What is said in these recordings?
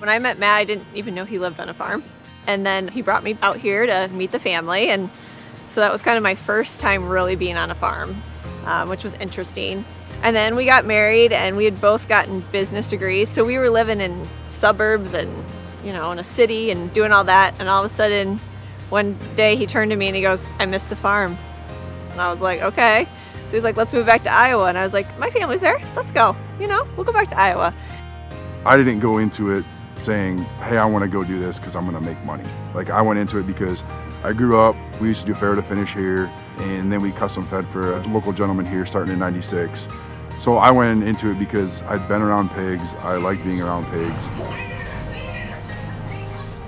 When I met Matt, I didn't even know he lived on a farm. And then he brought me out here to meet the family. And so that was kind of my first time really being on a farm, um, which was interesting. And then we got married and we had both gotten business degrees. So we were living in suburbs and, you know, in a city and doing all that. And all of a sudden, one day he turned to me and he goes, I miss the farm. And I was like, okay. So he's like, let's move back to Iowa. And I was like, my family's there. Let's go. You know, we'll go back to Iowa. I didn't go into it saying, hey, I want to go do this because I'm going to make money. Like, I went into it because I grew up, we used to do farrow to finish here, and then we custom fed for a local gentleman here starting in 96. So I went into it because I'd been around pigs, I like being around pigs.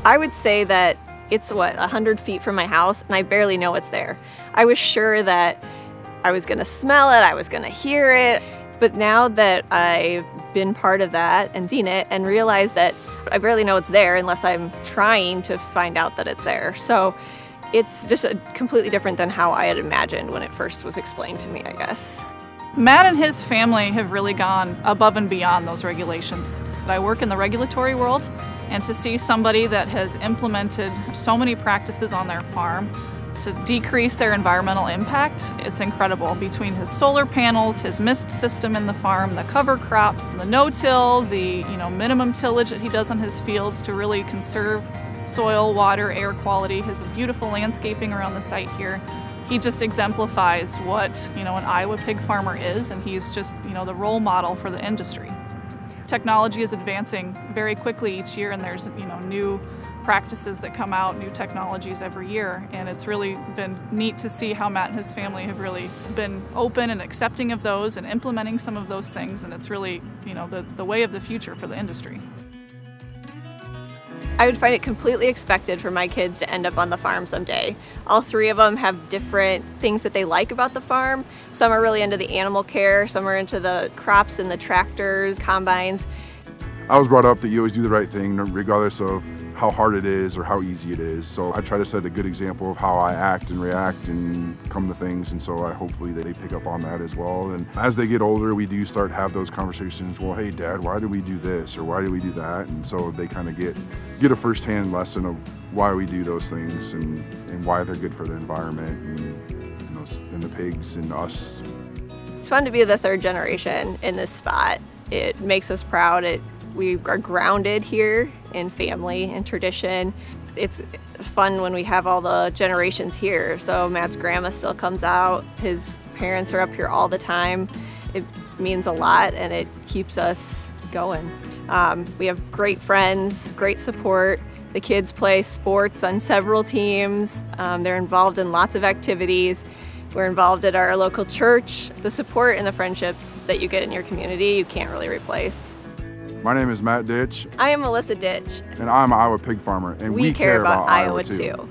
I would say that it's what, 100 feet from my house, and I barely know it's there. I was sure that I was gonna smell it, I was gonna hear it, but now that I've been part of that and seen it and realized that I barely know it's there unless I'm trying to find out that it's there. So it's just completely different than how I had imagined when it first was explained to me, I guess. Matt and his family have really gone above and beyond those regulations. I work in the regulatory world, and to see somebody that has implemented so many practices on their farm to decrease their environmental impact, it's incredible. Between his solar panels, his mist system in the farm, the cover crops, the no-till, the you know minimum tillage that he does on his fields to really conserve soil, water, air quality, his beautiful landscaping around the site here. He just exemplifies what, you know, an Iowa pig farmer is and he's just, you know, the role model for the industry. Technology is advancing very quickly each year and there's, you know, new practices that come out, new technologies every year, and it's really been neat to see how Matt and his family have really been open and accepting of those and implementing some of those things, and it's really, you know, the, the way of the future for the industry. I would find it completely expected for my kids to end up on the farm someday. All three of them have different things that they like about the farm. Some are really into the animal care, some are into the crops and the tractors, combines. I was brought up that you always do the right thing regardless of how hard it is or how easy it is. So I try to set a good example of how I act and react and come to things and so I hopefully they pick up on that as well. And as they get older we do start have those conversations, well hey dad why do we do this or why do we do that and so they kind of get get a first-hand lesson of why we do those things and, and why they're good for the environment and, and, those, and the pigs and us. It's fun to be the third generation in this spot. It makes us proud. It we are grounded here in family and tradition. It's fun when we have all the generations here. So Matt's grandma still comes out. His parents are up here all the time. It means a lot and it keeps us going. Um, we have great friends, great support. The kids play sports on several teams. Um, they're involved in lots of activities. We're involved at our local church. The support and the friendships that you get in your community, you can't really replace. My name is Matt Ditch. I am Melissa Ditch. And I'm an Iowa pig farmer, and we, we care, care about, about Iowa, Iowa too.